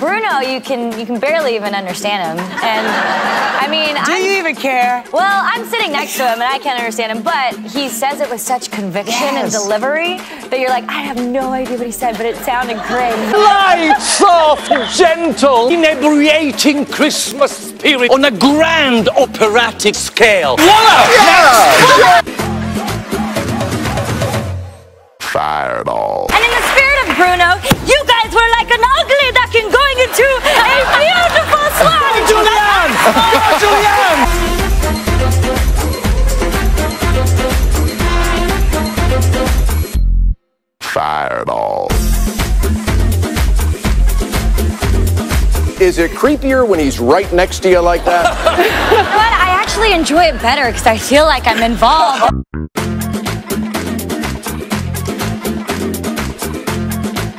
Bruno, you can you can barely even understand him, and I mean, Do I'm, you even care? well, I'm sitting next to him and I can't understand him, but he says it with such conviction and delivery that you're like, I have no idea what he said, but it sounded great. Light, soft, gentle, inebriating Christmas spirit on a grand operatic scale. Voila! Fireball. Fireball. Is it creepier when he's right next to you like that? You know what? I actually enjoy it better because I feel like I'm involved.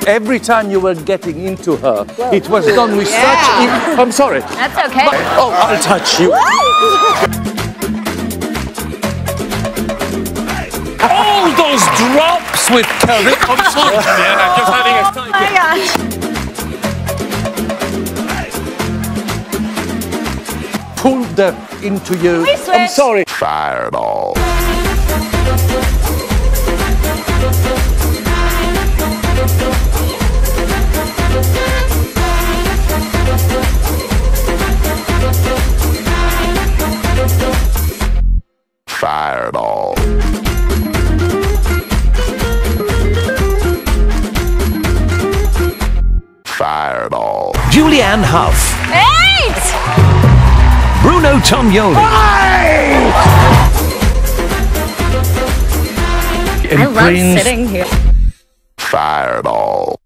Every time you were getting into her, it was done with such. Yeah. I'm sorry. That's okay. Oh, I'll touch you. All those drops with curry. I'm sorry, Julian. I'm just having a Oh my gosh. pulled them into you. I'm sorry. Fireball. Fireball. Julianne Hough, Eight! Bruno Tonioli, and I love sitting here. Fireball.